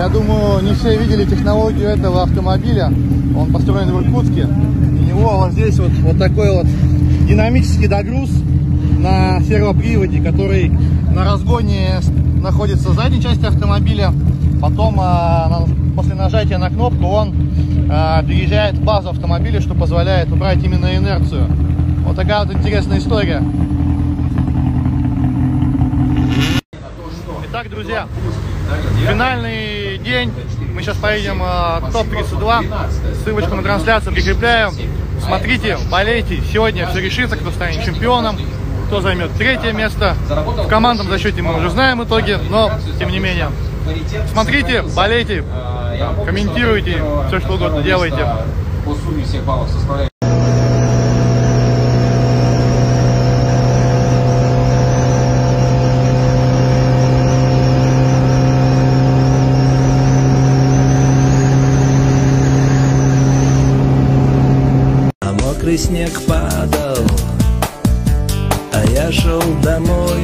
Я думаю, не все видели технологию этого автомобиля. Он построен в Иркутске. У него вот здесь вот, вот такой вот динамический догруз на сервоприводе, который на разгоне находится в задней части автомобиля. Потом а, после нажатия на кнопку он а, переезжает в базу автомобиля, что позволяет убрать именно инерцию. Вот такая вот интересная история. Итак, друзья, финальный день. Мы сейчас поедем э, ТОП-32. Ссылочку на трансляцию прикрепляю. Смотрите, болейте. Сегодня все решится, кто станет чемпионом, кто займет третье место. В командном зачете мы уже знаем итоги, но тем не менее. Смотрите, болейте, комментируйте, все что угодно делайте. По сумме всех баллов составляет Мокрый снег падал, а я шел домой.